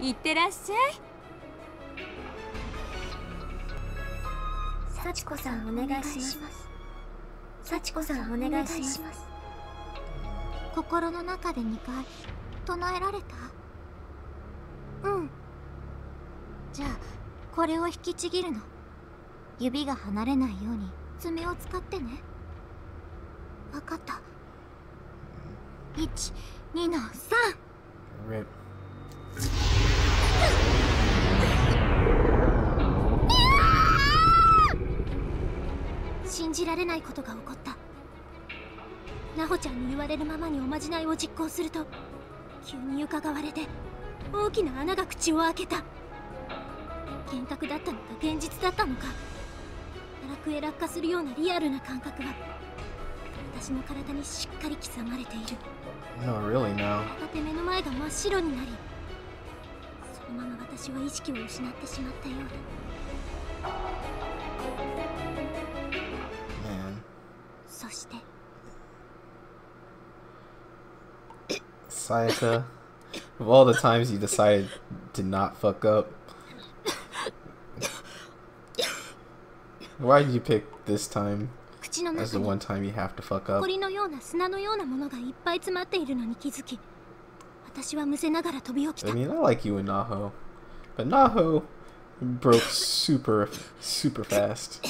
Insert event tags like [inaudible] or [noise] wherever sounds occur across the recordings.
いってらっしゃい。幸子さんお願いします。幸子さんお願いします。心の中で2回唱えられた？うん。じゃあこれを引きちぎるの。指が離れないように爪を使ってね。分かった。12の3じられないことが起こった。ナホちゃんに言われるままにおまじないを実行すると急に床が割れて大きな穴が口を開けた。幻覚だったのか現実だったのか奈落へ落下するようなリアルな感覚は私の体にしっかり刻まれている。No, really now. やがて目の前が真っ白になりそのまま私は意識を失ってしまったようだ Sayaka. of all the times you decided to not fuck up. Why did you pick this time 口の as 中 the に one time you have to fuck up? 氷のような砂のようなものがいっぱい詰まっているのに気づき私はむせながら飛び起き I た mean, I like you and Naho. But Naho broke super, super fast.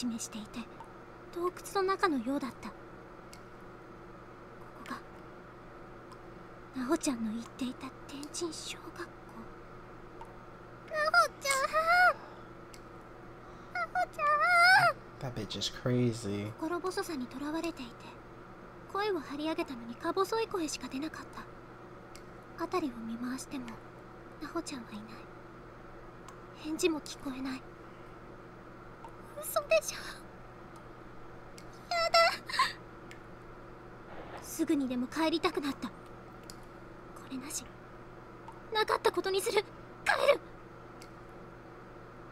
ジメジメしていて洞窟の中のようだった。ここがなほちゃんの言っていた天神小学校。なほちゃん！なほちゃん！That bitch is crazy. 心細さにとらわれていて声を張り上げたのにか細い声しか出なかった。辺りを見回してもなほちゃんはいない。返事も聞こえない嘘でしょ。やだ。すぐにでも帰りたくなった。これなし。なかったことにする。帰る。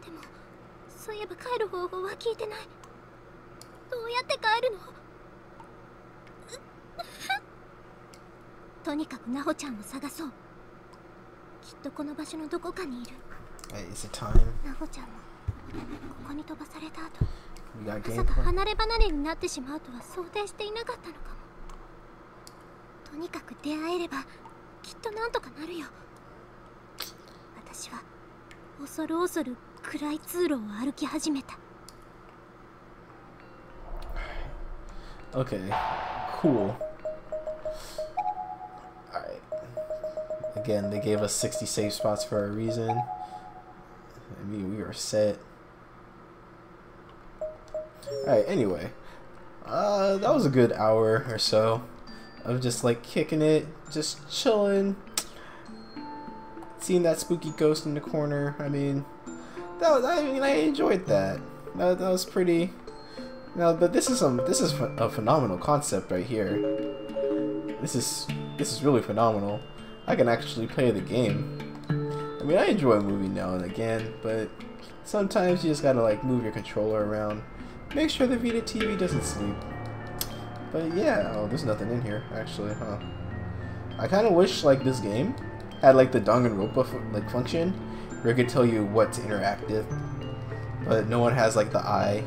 でもそういえば帰る方法は聞いてない。どうやって帰るの？とにかくナホちゃんを探そう。きっとこの場所のどこかにいる。Hey, is it time? ナホちゃんもここに飛ばされた後まさか?離れ離れになってしまうとは想定していなかったのかもとにかく出会えればきっとなんとかなるよ私は恐る恐る暗い通路を歩き始めた Okay, cool. Alright. Again, they gave us 60 save spots for a reason. I mean, we are set. Alright, anyway. Uh, that was a good hour or so of just like kicking it, just chilling, seeing that spooky ghost in the corner. I mean, that was, I mean, I enjoyed that. That, that was pretty. No, but this is some this is a phenomenal concept right here. This is this is really phenomenal. I can actually play the game. I mean, I enjoy a movie now and again, but sometimes you just gotta like move your controller around. Make sure the Vita TV doesn't sleep. But yeah, oh, there's nothing in here actually, huh? I kind of wish like this game had like the Danganronpa like function where it could tell you what's interactive, but no one has like the eye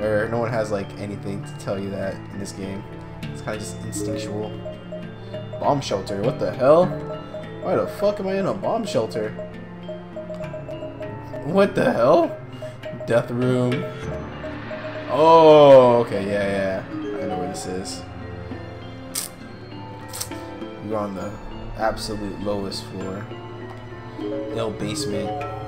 or no one has like anything to tell you that in this game. It's kind of just instinctual. Bomb shelter, what the hell? Why the fuck am I in a bomb shelter? What the hell? Death room. Oh, okay, yeah, yeah. I know where this is. You're on the absolute lowest floor. No basement.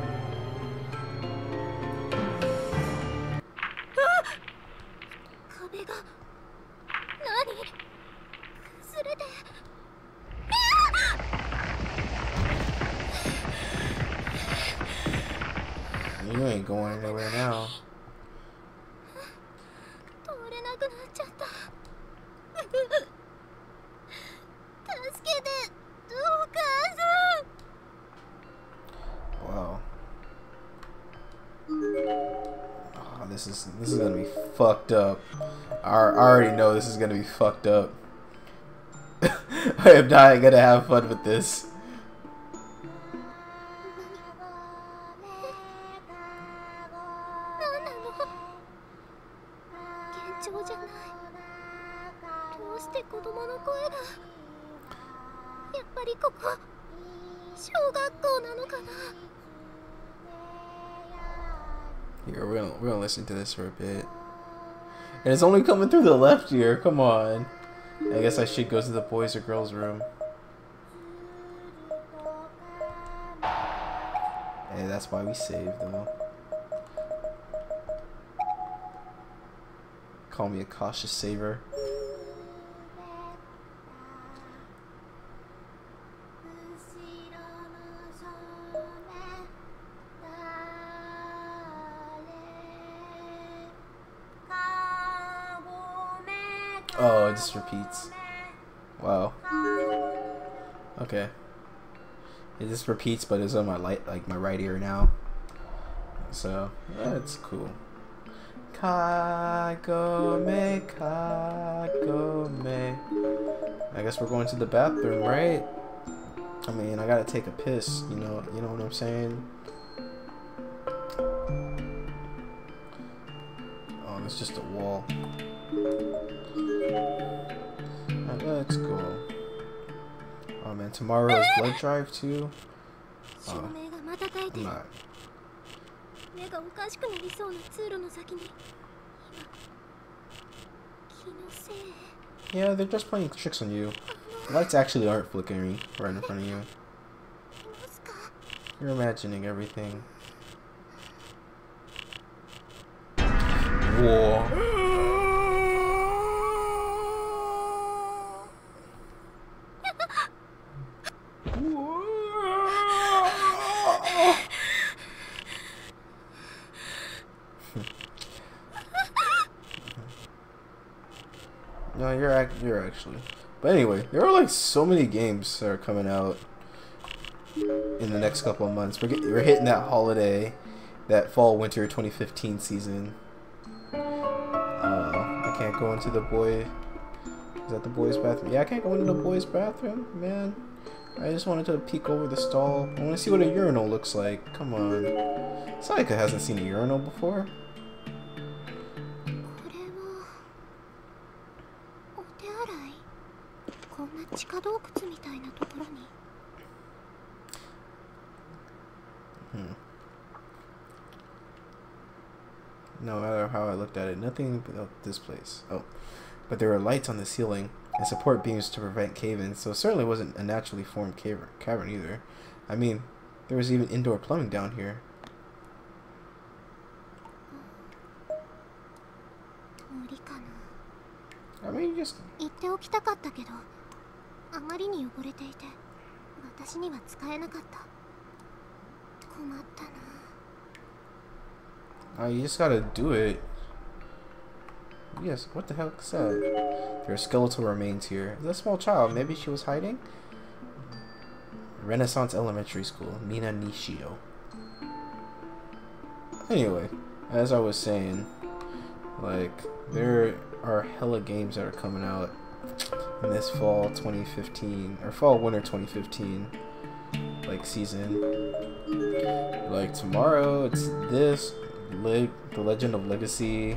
already know this is gonna be fucked up. [laughs] I am not gonna have fun with this. Here, we're gonna, we're gonna listen to this for a bit. And it's only coming through the left ear. Come on. I guess I should go to the boys or girls room. Hey, that's why we saved though. Call me a cautious saver. Just repeats. Wow. Okay. It just repeats, but it's on my light, like my right ear now. So that's cool. Kagome, Kagome. I guess we're going to the bathroom, right? I mean, I gotta take a piss. You know, you know what I'm saying? Oh, it's just a wall. Oh man, tomorrow's blood drive too. 照明が瞬いて I'm る not. 目がおかしくなりそうな通路の先に今気のせい Yeah, they're just playing tricks on you. The lights actually aren't flickering right in front of you. まさか You're imagining everything. Whoa. [laughs] No, you're act you're actually. But anyway, there are like so many games that are coming out in the next couple of months. We're get, we're hitting that holiday, that fall winter 2015 season. Uh, I can't go into the boy. Is that the boys' bathroom? Yeah, I can't go into the boys' bathroom, man. I just wanted to peek over the stall. I want to see what a urinal looks like. Come on. Sayaka hasn't seen a urinal before. Hmm. No matter how I looked at it, nothing about this place. Oh, but there are lights on the ceiling and support beams to prevent cave-ins, so it certainly wasn't a naturally formed cavern, cavern either. I mean, there was even indoor plumbing down here. 無理かな I mean, just 言っておきたかったけどあまりに汚れていて私には使えなかった困ったな uh, you just gotta do it. Yes, what the heck is that? There are skeletal remains here. Is a small child? Maybe she was hiding? Renaissance Elementary School, Mina Nishio. Anyway, as I was saying, like, there are hella games that are coming out in this fall 2015, or fall winter 2015, like, season. Like, tomorrow, it's this, Leg- The Legend of Legacy.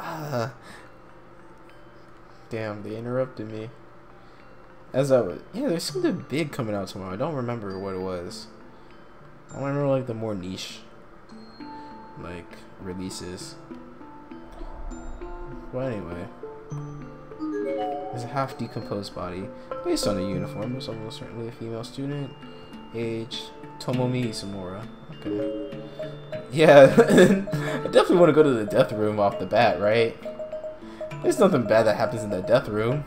[sighs] Damn, they interrupted me. As I was, yeah, there's something big coming out tomorrow. I don't remember what it was. I remember like the more niche, like releases. Well, anyway. There's a half decomposed body. Based on a uniform, it's almost certainly a female student. Age Tomomi Samura. Okay. Yeah, [laughs] I definitely want to go to the death room off the bat, right? There's nothing bad that happens in the death room.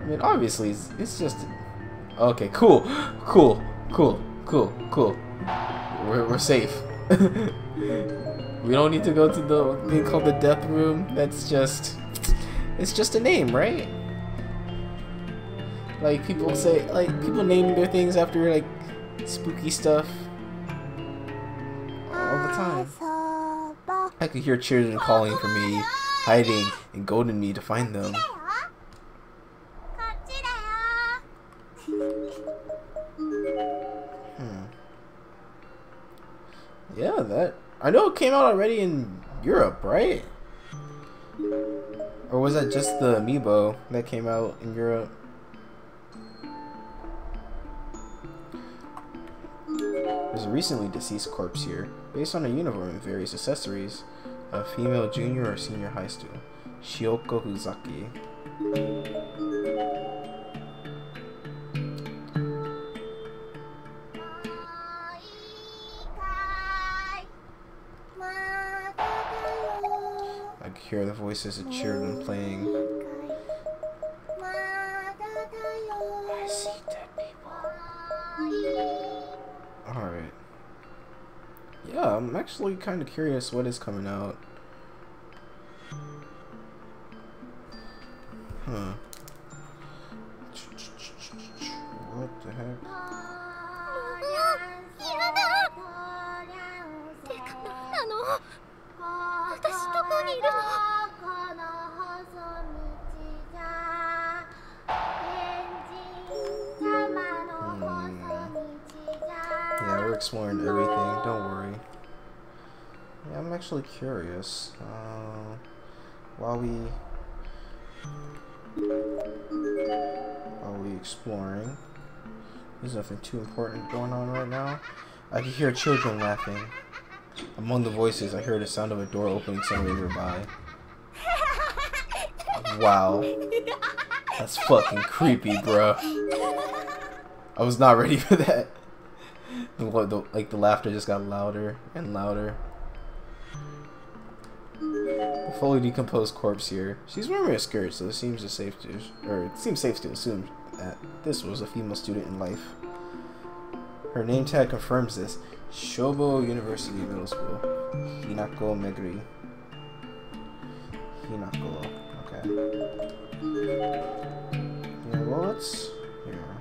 I mean, obviously, it's, it's just. Okay, cool, cool, cool, cool, cool. We're, we're safe. [laughs] we don't need to go to the thing called the death room. That's just. It's just a name, right? Like people say, like people name their things after like spooky stuff all the time. I could hear children calling for me, hiding and goading me to find them. Hmm. Yeah, that I know it came out already in Europe, right? Or was that just the amiibo that came out in Europe? There's a recently deceased corpse here, based on a uniform and various accessories. A female junior or senior high student, Shioko Huzaki. I could hear the voices of children playing. Yeah, I'm actually kind of curious what is coming out. Huh. What the heck? Hmm. Yeah, we're exploring everything actually curious. Uh, while we while we exploring, there's nothing too important going on right now. I can hear children laughing. Among the voices, I heard the sound of a door opening somewhere nearby. Wow, that's fucking creepy, bro. I was not ready [laughs] for that. The, the, like the laughter just got louder and louder. Fully decomposed corpse here. She's wearing a skirt, so it seems safe to, or it seems safe to assume that this was a female student in life. Her name tag confirms this. Shobo University Middle School. Hinako Meguri. Hinako. Okay. Yeah, well, let's. Here.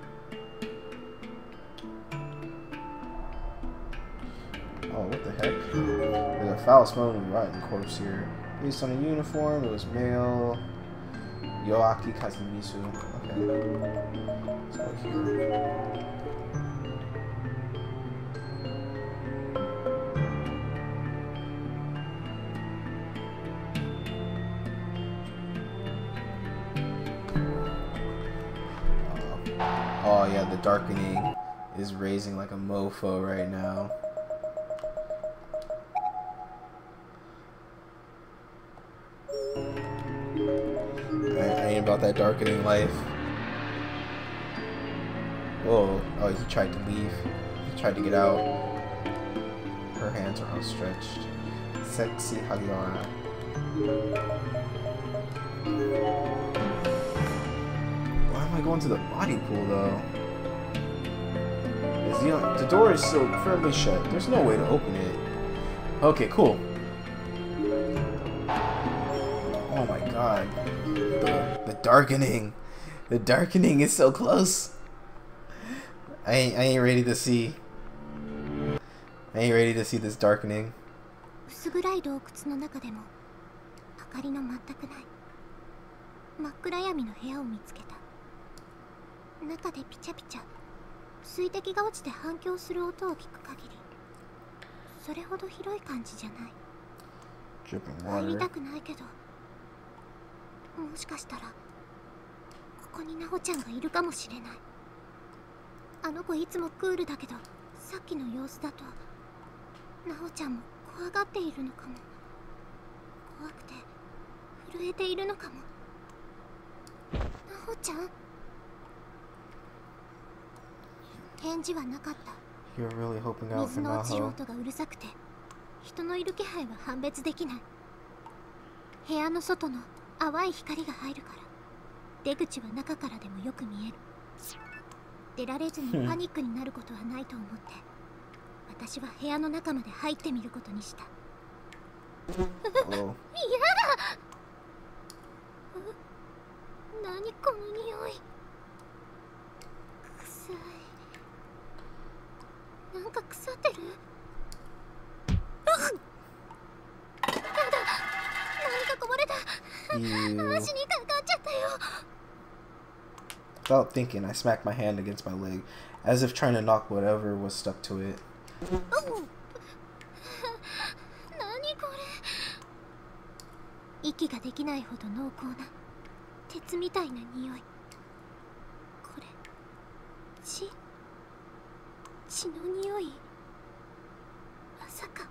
Oh, what the heck? There's a foul smelling rotten corpse here. Based on a uniform, it was male. Yoaki Kazumisu. Okay. Let's go here. Uh, oh yeah, the darkening is raising like a mofo right now. About that darkening life. Whoa. Oh, he tried to leave. He tried to get out. Her hands are outstretched. Sexy Hagiwara. Why am I going to the body pool though? Is the, the door is still firmly shut. There's no way to open it. Okay, cool. Darkening. The darkening is so close. I ain't, I ain't ready to see. I ain't ready to see this darkening. 薄暗い洞窟の中でも明かりの全くない真っ暗闇の部屋を見つけた中でピチャピチャ水滴が落ちて反響する音を聞く限りそれほど広い感じじゃない入り.たくないけどもしかしたらここにナホちゃんがいるかもしれない。あの子いつもクールだけどさっきの様子だとなおちゃんも怖がっているのかも。怖くて震えているのかも。なおちゃん？返事はなかった。You're really hoping out 水の落ちる.音がうるさくて人のいる気配は判別できない。部屋の外の淡い光が入るから出口は中からでもよく見える。出られずに [laughs] パニックになることはないと思って私は部屋の中まで入ってみることにした。Oh. [laughs] [laughs] 何この匂い。臭い。なんか腐ってる？あっ足にかかっちゃったよ Without thinking, I smacked my hand against my leg, as if trying to knock whatever was stuck to it. 何これ息ができないほど濃厚な鉄みたいな匂いこれ血血の匂いまさか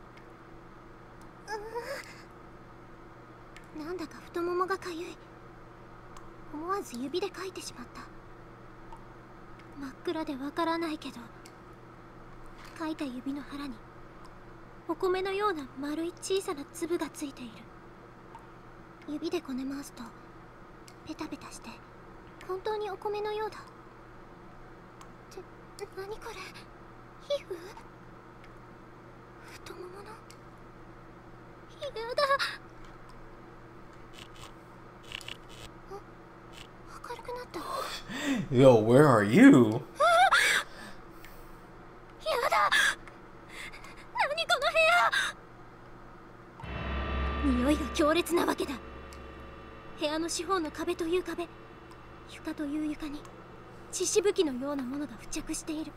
うーなんだか太ももがかゆい。思わず指でかいてしまった。真っ暗でわからないけど書いた指の腹にお米のような丸い小さな粒がついている。指でこね回すとペタペタして本当にお米のようだ。って何これ？皮膚？太ももの？やだあ明るくなった [laughs] Yo, where are you? [laughs] やだ。何この部屋。匂いが強烈なわけだ。部屋の四方の壁という壁。床という床に血しぶきのようなものが付着している。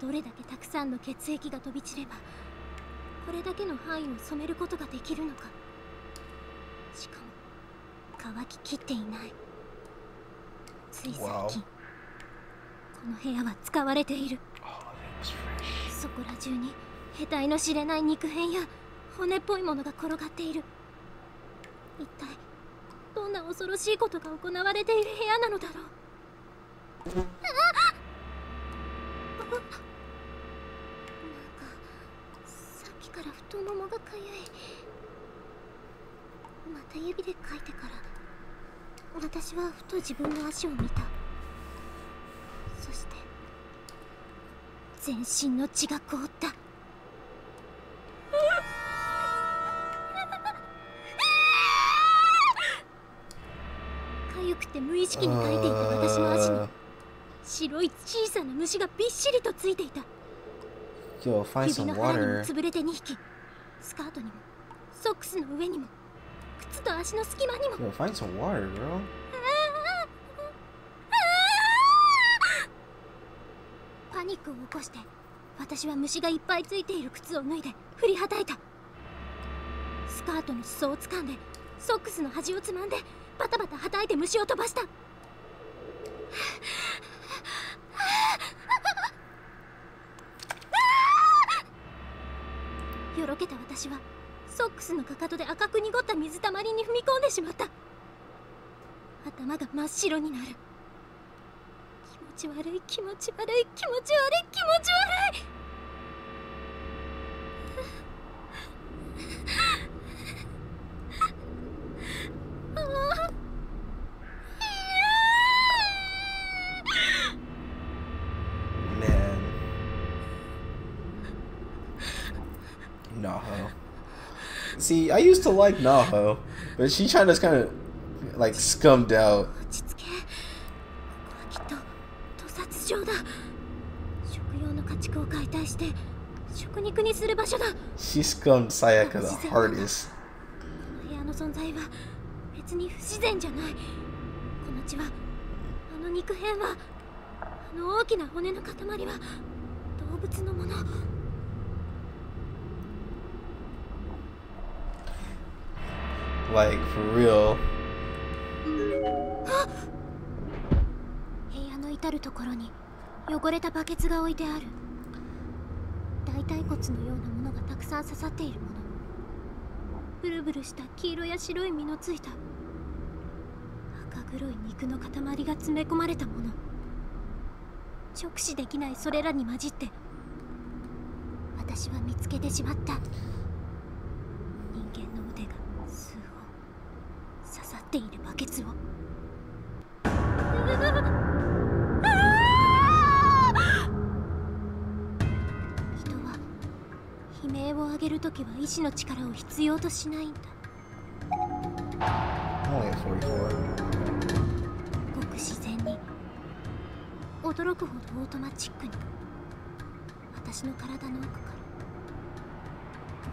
どれだけたくさんの血液が飛び散ればこれだけの範囲を染めることができるのか。しかも乾ききっていない。つい最近 Wow. この部屋は使われている。Oh. そこら中に得体の知れない肉片や骨っぽいものが転がっている。一体どんな恐ろしいことが行われている部屋なのだろう。なんかさっきから太ももがかゆい。また指でかいてから私はふと自分の足を見た。そして全身の血が凍った。かゆくて無意識にかいていた私の足に Uh, 白い小さな虫がびっしりとついていた。指の腹にも.潰れて2匹スカートにもソックスの上にも靴と足の隙間にも。Yo, find some water, bro. [laughs] パニックを起こして私は虫がいっぱいついている靴を脱いで振りはたいた。スカートの裾を掴んでソックスの端をつまんでバタバタはたいて虫を飛ばした。[laughs] よろけた私はソックスのかかとで赤く濁った水たまりに踏み込んでしまった。頭が真っ白になる。気持ち悪い気持ち悪い気持ち悪い気持ち悪い。Naho. See, I used to like Naho, but she kind of kind of like scummed out. 落ち着けここはきっと屠殺場だ食用の家畜を解体して食肉にする場所だ She scummed Sayaka the hardest. この部屋の存在は別に不自然じゃないこの血はあの肉片はあの大きな骨の塊は動物のもの Like for real. 部屋の至る所に汚れたバケツが置いてある。大腿骨のようなものがたくさん刺さっているもの。ブルブルした黄色や白い実のついた。赤黒い肉の塊が詰め込まれたもの。直視できないそれらに混じって。私は見つけてしまった人間の腕が数本刺さっているバケツを。人は悲鳴を上げるときは意志の力を必要としないんだ。ごく自然に。驚くほどオートマチックに。私の体の奥から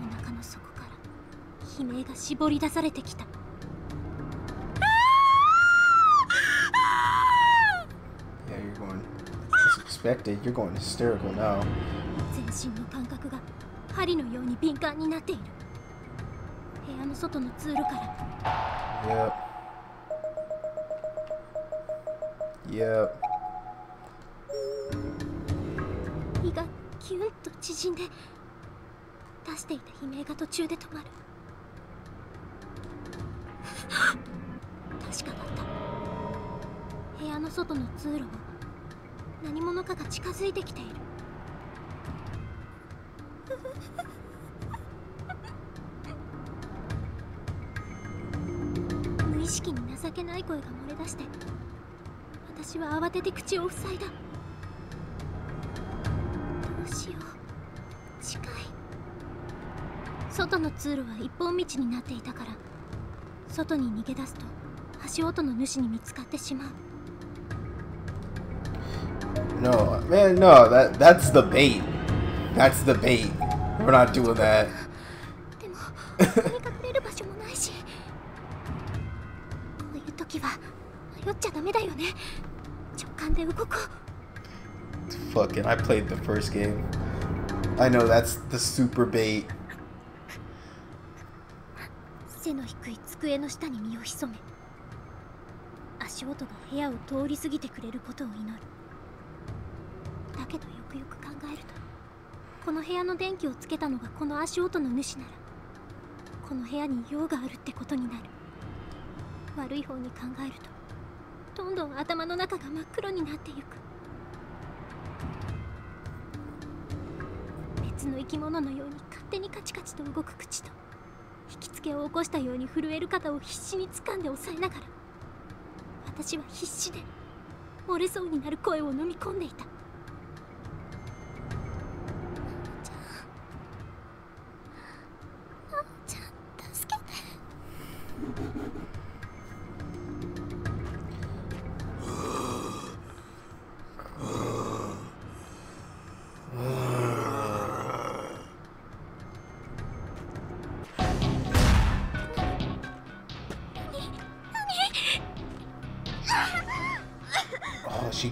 お腹の底から悲鳴が絞り出されてきた。Expected, you're going hysterical now. 全身の感覚が針のように敏感になっている部屋の外の通路から Yep. Yep. 胃がキュンと縮んで出していた悲鳴が途中で止まる [laughs] 確かだった部屋の外の通路を何者かが近づいてきている。無意識に情けない声が漏れ出して私は慌てて口を塞いだ。どうしよう。近い。外の通路は一本道になっていたから外に逃げ出すと足音の主に見つかってしまう。No, man, no. That that's the bait. That's the bait. We're not doing that. でもここ[laughs] に隠れる場所もないしこういう時は迷っちゃダメだよね直感で動こう Fucking, I played the first game. I know that's the super bait. [laughs] 背の低い机の下に身を潜め足音が部屋を通り過ぎてくれることを祈るだ けどよくよく考えるとこの部屋の電気をつけたのがこの足音の主ならこの部屋に用があるってことになる。悪い方に考えるとどんどん頭の中が真っ黒になっていく。別の生き物のように勝手にカチカチと動く口と引きつけを起こしたように震える肩を必死に掴んで押さえながら私は必死で漏れそうになる声を飲み込んでいた。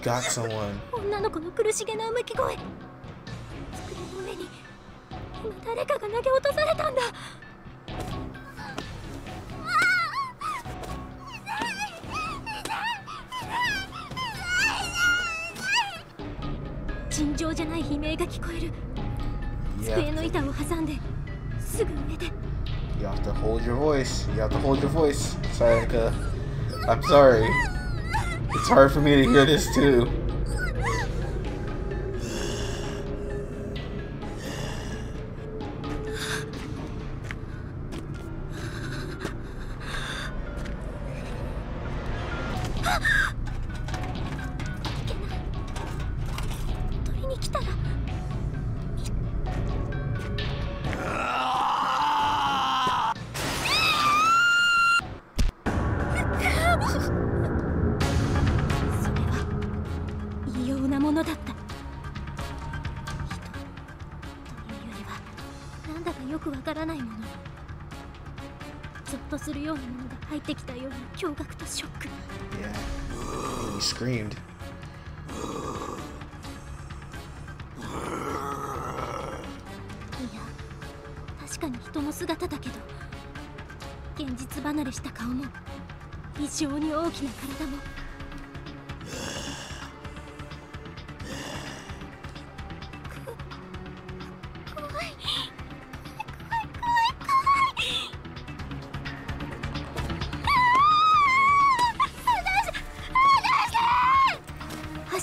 got someone. 女の子の苦しげなうめき声机の上に今誰かが投げ落とされたんだ尋常じゃない悲鳴が聞こえる You 机 have, の to, 板を挟んですぐ上で you have to hold your voice. You have to hold your voice. Sayaka. I'm sorry. It's hard for me to hear this too.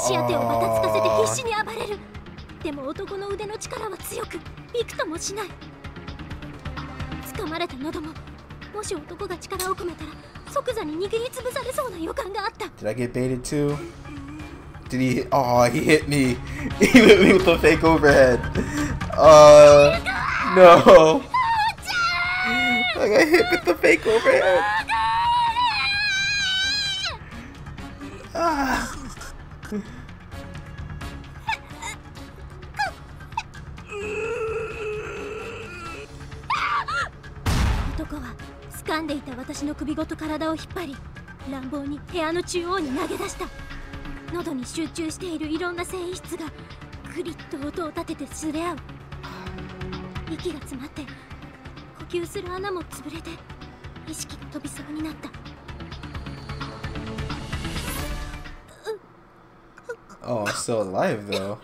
足当てをバタつかせて必死に暴れるでも男の腕の力は強くびくともしない掴まれた喉ももし男が力を込めたら即座に握りつぶされそうな予感があった Did I get baited too? Did he? Oh, he hit me. He hit me with the fake overhead. Uh, no. I got hit with the fake overhead. の首ごと体を引っ張り乱暴に部屋の中央に投げ出した。喉に集中しているいろんな繊維質がグリッと音を立ててすれ合う。息が詰まって呼吸する穴も潰れて意識が飛びそうになった。Oh, I'm still alive though.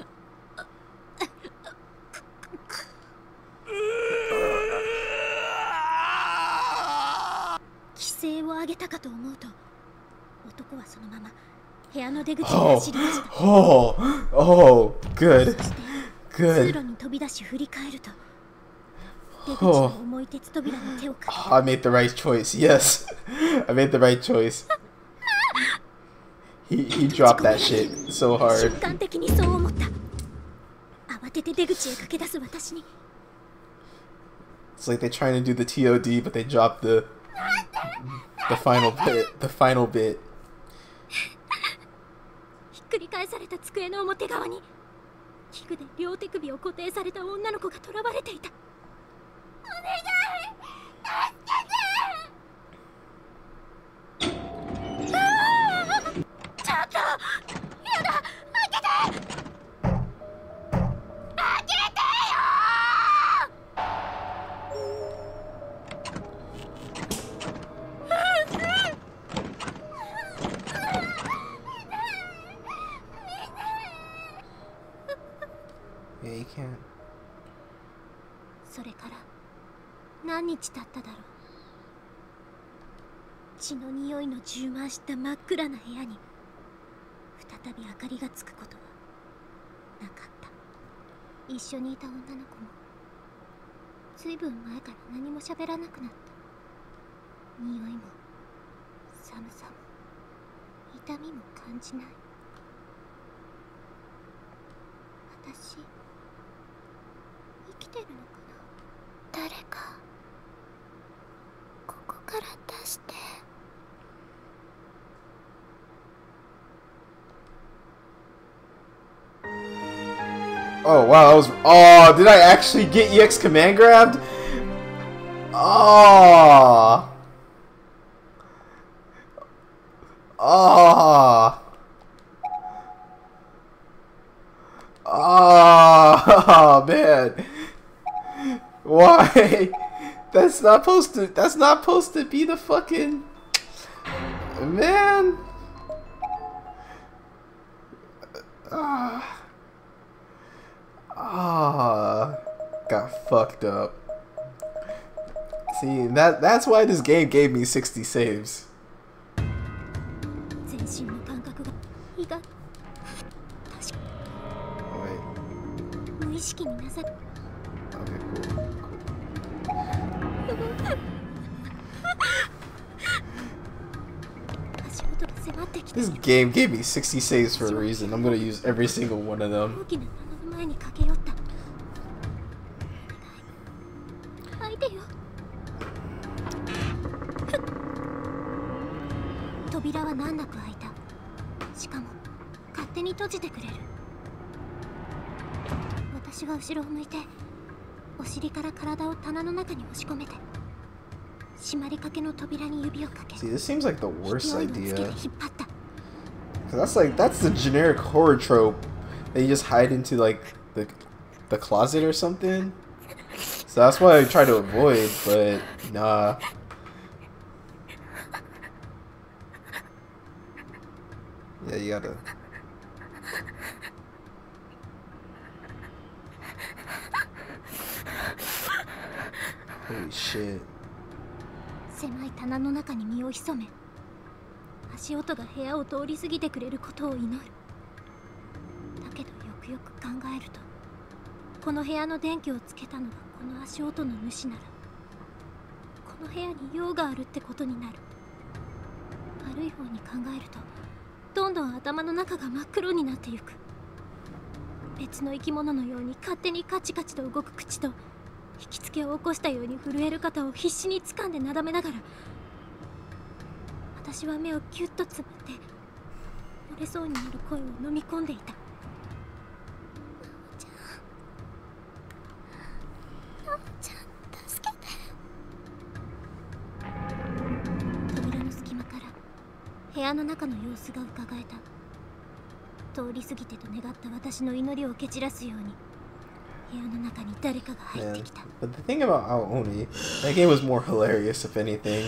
Oh, 走り出した oh, oh, good, そして通 good. 路に飛び出し振り返ると出口の重い鉄扉に手をかけ I made the right choice. Yes, I made the right choice. He he dropped that shit so 瞬 hard. 間的にそう思った慌てて出口へ駆け出す私に It's like they're trying to do the TOD, but they dropped the the final bit. The final bit. 繰り返された机の表側に器具で両手首を固定された女の子が囚われていた。お願い！助けて！ちょっと何日経っただろう。血の匂いの充満した真っ暗な部屋に再び明かりがつくことはなかった。一緒にいた女の子もずいぶん前から何も喋らなくなった。匂いも寒さも痛みも感じない。私生きてるのかから出して Oh wow, that was. Oh, did I actually get EX command grabbed? Oh. Oh. Oh man. Why? That's not supposed to. That's not supposed to be the fucking man. Ah. Ah. Got fucked up. See that. That's why this game gave me 60 saves. Wait. game gave me 60 saves for a reason. I'm gonna use every single one of them. See, this seems like the worst idea. 引っ張った Cause that's like that's the generic horror trope. That you just hide into like the the closet or something. So that's what I try to avoid, but nah. Yeah, you gotta. Holy shit. 狭い棚の中に身を潜め 足音が部屋を通り過ぎてくれることを祈る。けど、よくよく考えるとこの部屋の電気をつけたのがこの足音の主ならこの部屋に用があるってことになる。悪い方に考えるとどんどん頭の中が真っ黒になってゆく。別の生き物のように勝手にカチカチと動く口と引きつけを起こしたように震える肩を必死に掴んでなだめながら私は目をキュッとつぶって漏れそうになる声を飲み込んでいた扉の隙間から部屋の中の様子がうかがえた通り過ぎてと願った私の祈りを蹴散らすように部屋の中に誰かが入って Man. きた But the thing about Aoni, that game was more hilarious, if anything.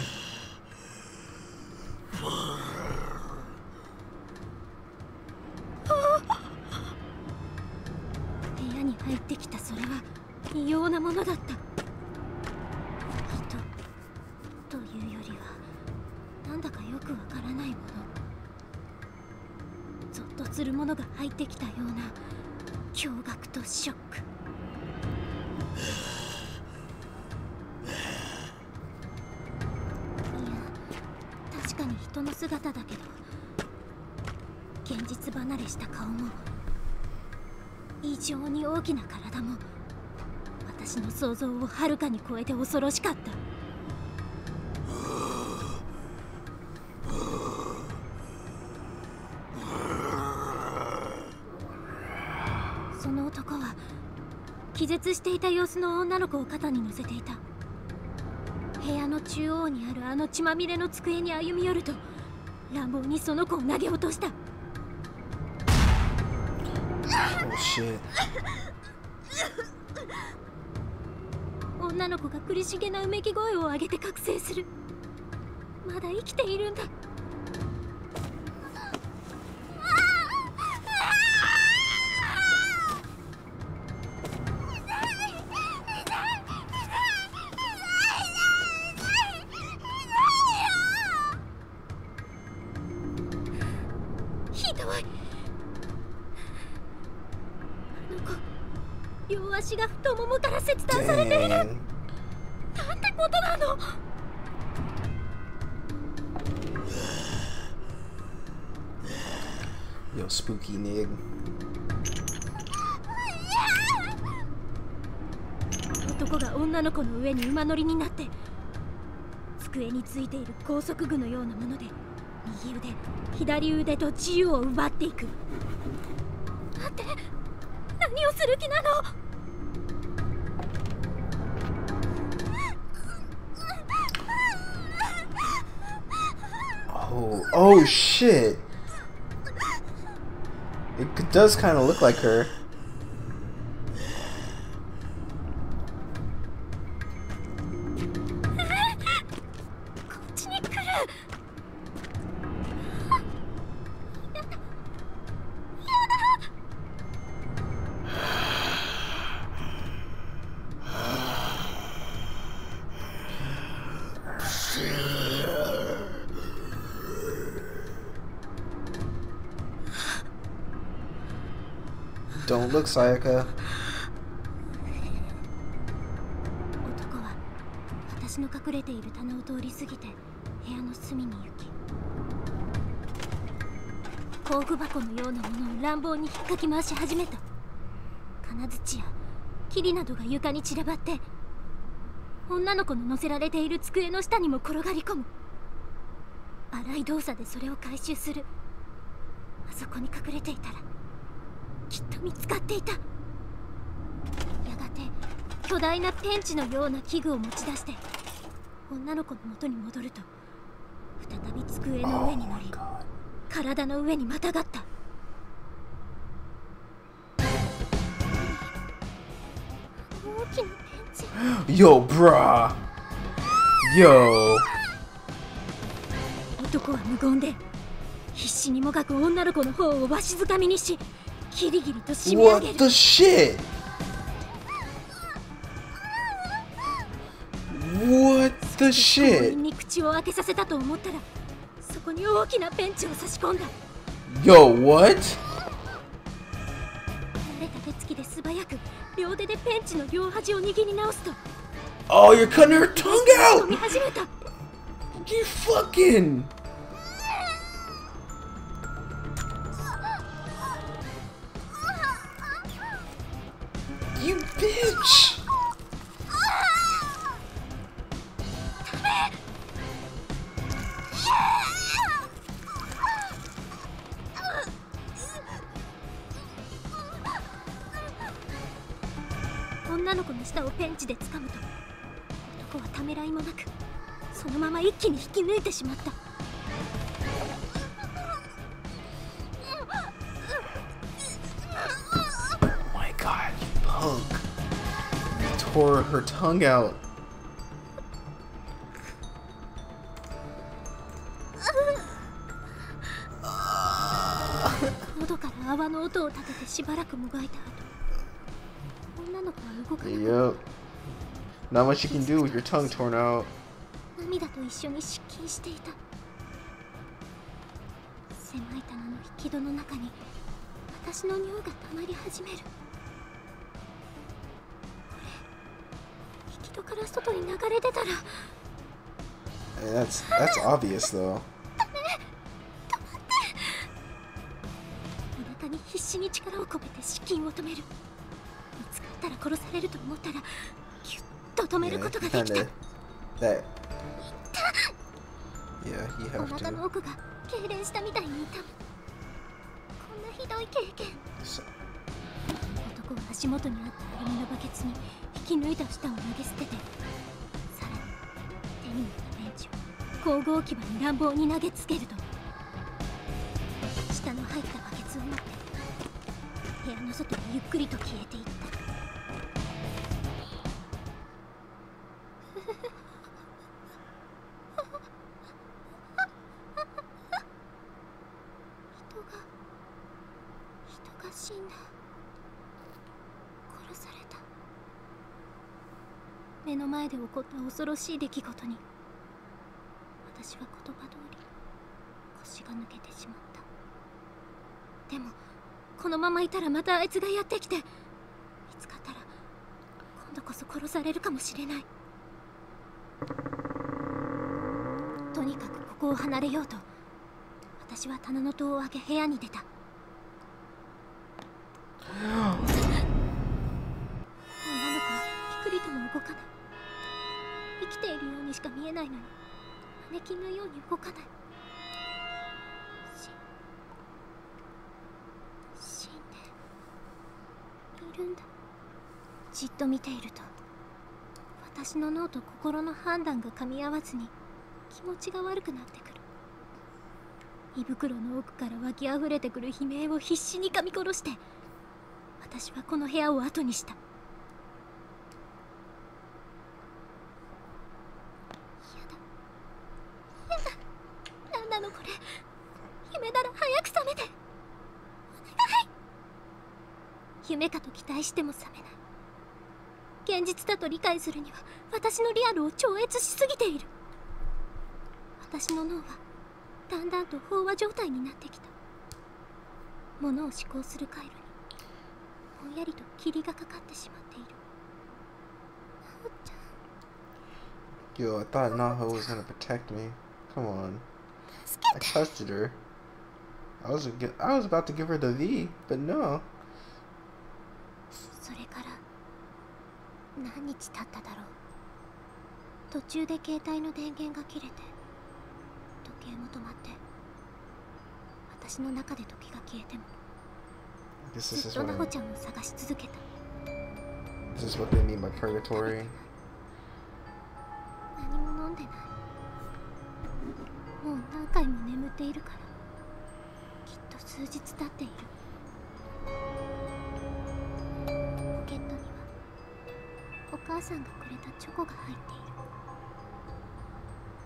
超えて恐ろしかった。その男は気絶していた様子の女の子を肩に乗せていた。部屋の中央にあるあの血まみれの机に歩み寄ると乱暴にその子を投げ落とした。Oh shit. 苦しげなうめき声を上げて覚醒する。まだ生きているんだ。ひどい。あの子両足が太ももから切断されている。が女の上に馬乗りになって机についている高速具のようなもので右腕左腕と自由を奪っていく待って何をする気なの？Oh, oh shit. It does kind of look like her. Don't look, Sayaka. 男は私の隠れている棚を通り過ぎて部屋の隅に行き工具箱のようなものを乱暴に引っかき回し始めた。金槌や霧などが床に散らばって女の子の乗せられている机の下にも転がり込む。荒い動作でそれを回収する。あそこに隠れていたら。きっと見つかっていたやがて巨大なペンチのような器具を持ち出して女の子の元に戻ると再び机の Oh 上に乗り.体の上にまたがった大きなペンチ Yo, bruh. Yo. 男は無言で必死にもがく女の子の方をわしづかみにし What げる the shit? What the 強 shit? 引に口を開けさせたと思ったらそこに大きなペンチを差し込んだ Yo, what? 慣れた手 両手でペンチの両端を握り直すと Oh, you're cutting her tongue 飛 out! び始めた You fucking. 気に引き抜いてしまった」Oh tore her tongue out. Yep. Not much you can do with your tongue torn out. 涙と一緒に失禁していた。狭い棚の引き戸の中に私の尿が溜まり始める。これ引き戸から外に流れ出たら。Eh, That's that's obvious though. お腹に必死に力を込めて失禁を止める。見つかったら殺されると思ったらギュッと止め Yeah, ることが he でき. Yeah, you お have 腹の to. 奥が痙攣したみたいに痛むこんなひどい経験。男は足元にあったアルミのバケツに引き抜いた舌を投げ捨ててさらに手に持ったベンチを工具置き場に乱暴に投げつけると。下の入ったバケツを持って部屋の外にゆっくりと消えていったこった恐ろしい出来事に。私は言葉通り腰が抜けてしまった。でもこのままいたらまたあいつがやってきて見つかったら今度こそ殺されるかもしれない。とにかくここを離れようと私は棚の戸を開け部屋に出た。女の子はピクリとも動かないているようにしか見えないのにマネキンのように動かない。し死んでいるんだ。じっと見ていると私の脳と心の判断が噛み合わずに気持ちが悪くなってくる。胃袋の奥から湧き溢れてくる悲鳴を必死に噛み殺して私はこの部屋を後にしたやだやだなんなのこれ夢なら早く覚めてお願い夢かと期待しても覚めない現実だと理解するには私のリアルを超越しすぎている私の脳はだんだんと飽和状態になってきた物を思考する回路にぼんやりと霧がかかってしまっている Yo, I thought Naho was gonna protect me. Come on. I trusted her. I was I was about to give her the V, but no. それから何日経っただろう。途中で携帯の電源が切れて時計も止まって私の中で時が消えてもずっと I, ホちゃんを探し続けた。This is what they mean by purgatory. 何も飲んでない。もう何回も眠っているからきっと数日経っている。ポケットにはお母さんがくれたチョコが入っている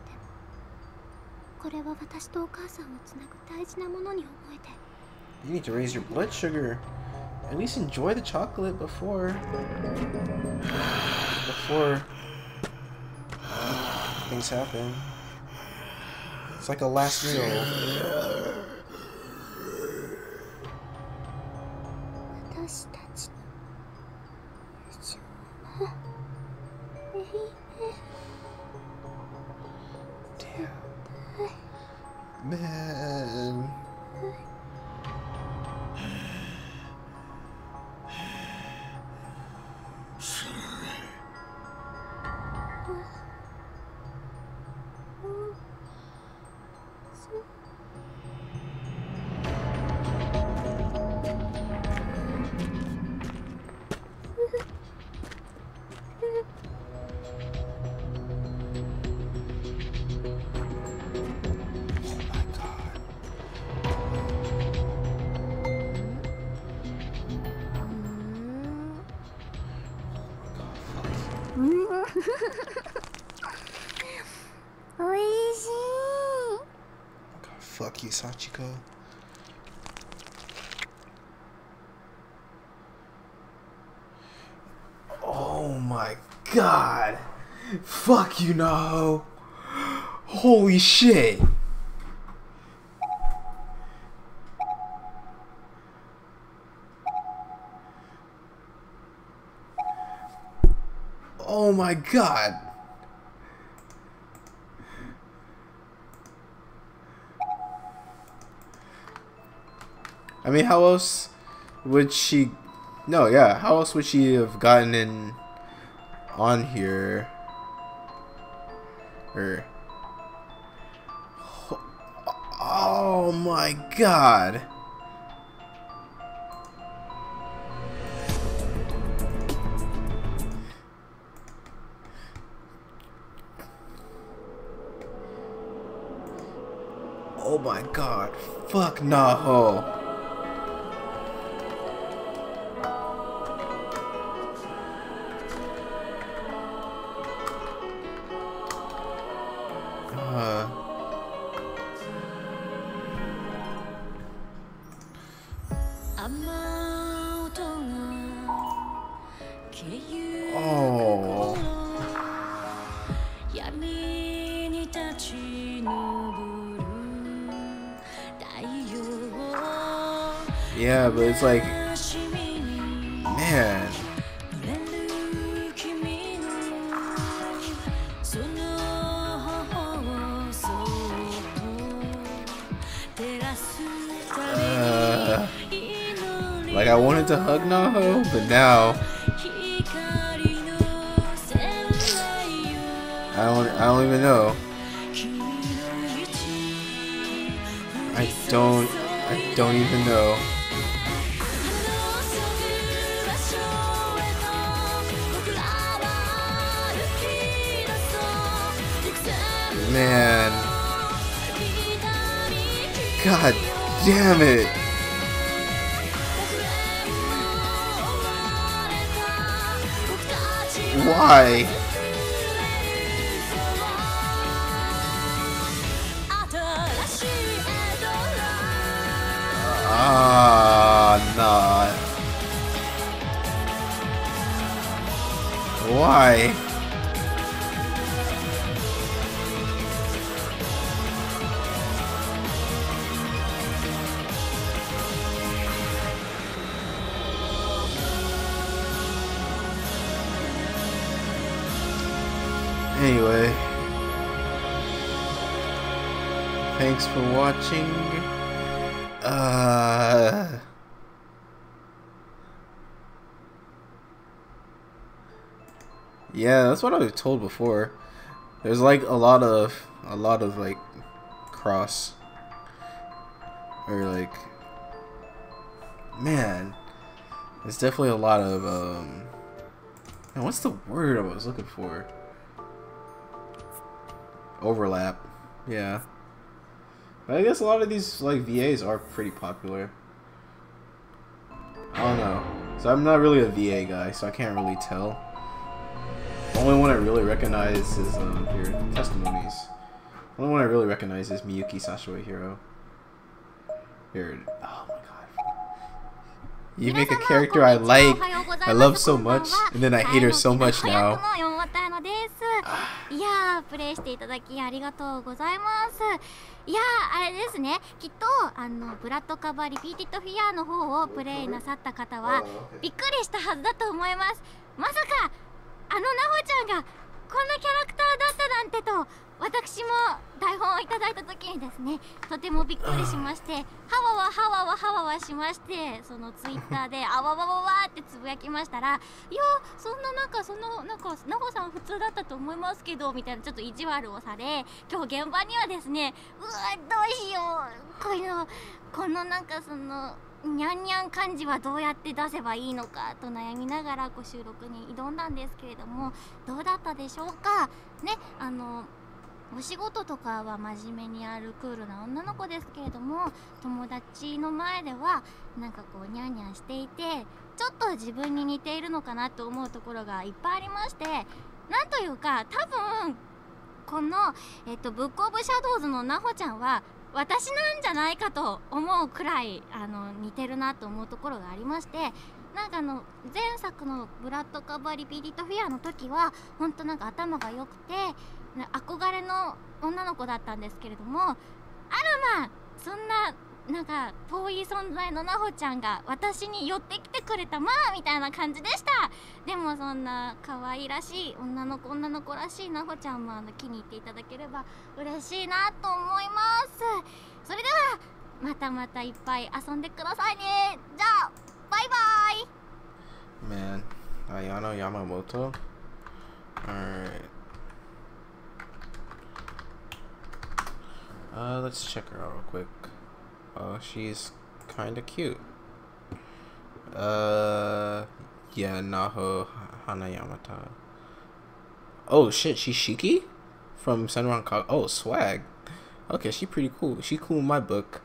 でもこれは私とお母さんをつなぐ大事なものに思えて You need to raise your blood sugar. At least enjoy the chocolate before before things happen. It's like a last meal. Fuck you, no. Holy shit. Oh my god. I mean, how else would she? No, yeah. How else would she have gotten in on here? Or oh my god! Oh my god! Fuck Naho! it's like, man. Uh, like I wanted to hug Naho, but now I don't I don't even know. I don't I don't even know. Man. God damn it. Why? Ah, nah. Why? Anyway. Thanks for watching. Uh Yeah, that's what I was told before. There's like a lot of a lot of like cross or like man, there's definitely a lot of um man, what's the word I was looking for? Overlap. Yeah. But I guess a lot of these like VAs are pretty popular. I don't know. So I'm not really a VA guy, so I can't really tell. The only one I really recognize is um here testimonies. The only one I really recognize is Miyuki Sashua Hero. Here, oh my god. You make a character I like, I love so much, and then I hate her so much now. いやープレイしていただきありがとうございます。いやーあれですね。きっとあのブラッドカバーリピーティッドフィアーの方をプレイなさった方はびっくりしたはずだと思います。まさかあのなほちゃんがこんなキャラクターだったなんてと私も台本をいただいた時にですねとてもびっくりしましてハワワハワワハワワしましてそのツイッターで [laughs] あわわわわってつぶやきましたらいやそんななんかそのなんかなほさん普通だったと思いますけどみたいなちょっと意地悪をされ今日現場にはですねうわどうしようこのこのなんかそのにゃんにゃん漢字はどうやって出せばいいのかと悩みながらご収録に挑んだんですけれどもどうだったでしょうか？ねあのお仕事とかは真面目にやるクールな女の子ですけれども友達の前ではなんかこうニャンニャンしていてちょっと自分に似ているのかなと思うところがいっぱいありましてなんというか多分この、えっと、ブックオブシャドウズのなほちゃんは私なんじゃないかと思うくらいあの似てるなと思うところがありましてなんかあの前作の「ブラッドカバリビリットフィア」の時は本当なんか頭が良くて憧れの女の子だったんですけれどもあらまあそんななんか遠い存在のなほちゃんが私に寄ってきてくれたまあみたいな感じでしたでもそんな可愛らしい女の子女の子らしいなほちゃんもあの気に入っていただければ嬉しいなと思いますそれではまたまたいっぱい遊んでくださいねじゃあバイバイ Man, Ayano Yamamoto. Alright. Uh, let's check her out real quick. Oh, she's kind of cute. Uh, yeah, Naho Hanayamata. Oh shit, she's Shiki from Senran Kag. Oh, swag. Okay, she pretty cool. She cool in my book.